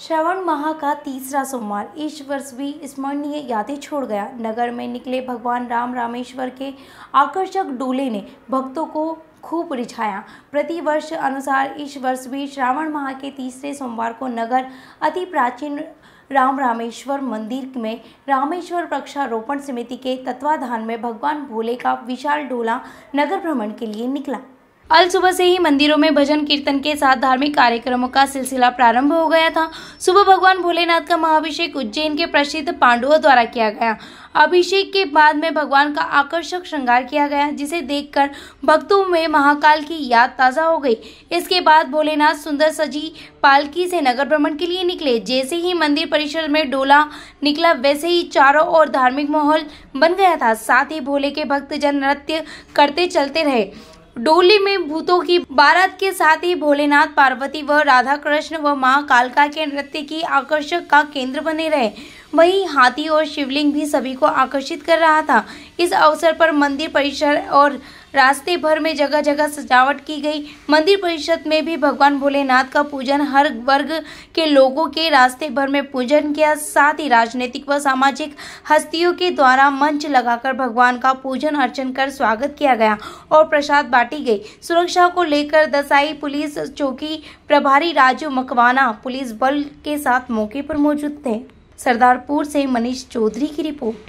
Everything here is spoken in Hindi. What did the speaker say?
श्रावण माह का तीसरा सोमवार। इस वर्ष भी स्मरणीय यादें छोड़ गया। नगर में निकले भगवान राम रामेश्वर के आकर्षक डोले ने भक्तों को खूब रिझाया। प्रति वर्ष अनुसार इस वर्ष भी श्रावण माह के तीसरे सोमवार को नगर अति प्राचीन राम रामेश्वर मंदिर में रामेश्वर वृक्षारोपण समिति के तत्वाधान में भगवान भोले का विशाल डोला नगर भ्रमण के लिए निकला। अल सुबह से ही मंदिरों में भजन कीर्तन के साथ धार्मिक कार्यक्रमों का सिलसिला प्रारंभ हो गया था। सुबह भगवान भोलेनाथ का महाभिषेक उज्जैन के प्रसिद्ध पांडवों द्वारा किया गया। अभिषेक के बाद में भगवान का आकर्षक श्रृंगार किया गया, जिसे देखकर भक्तों में महाकाल की याद ताज़ा हो गई। इसके बाद भोलेनाथ सुंदर सजी पालकी से नगर भ्रमण के लिए निकले। जैसे ही मंदिर परिसर में डोला निकला, वैसे ही चारों ओर धार्मिक माहौल बन गया था। साथ ही भोले के भक्त जन नृत्य करते चलते रहे। डोली में भूतों की बारात के साथ ही भोलेनाथ, पार्वती व राधा कृष्ण व माँ कालका के नृत्य की आकर्षक का केंद्र बने रहे। वहीं हाथी और शिवलिंग भी सभी को आकर्षित कर रहा था। इस अवसर पर मंदिर परिसर और रास्ते भर में जगह जगह सजावट की गई। मंदिर परिषद में भी भगवान भोलेनाथ का पूजन हर वर्ग के लोगों के रास्ते भर में पूजन किया। साथ ही राजनीतिक व सामाजिक हस्तियों के द्वारा मंच लगाकर भगवान का पूजन अर्चन कर स्वागत किया गया और प्रसाद बांटी गई सुरक्षा को लेकर दसाई पुलिस चौकी प्रभारी राजू मकवाना पुलिस बल के साथ मौके पर मौजूद थे। सरदारपुर से मनीष चौधरी की रिपोर्ट।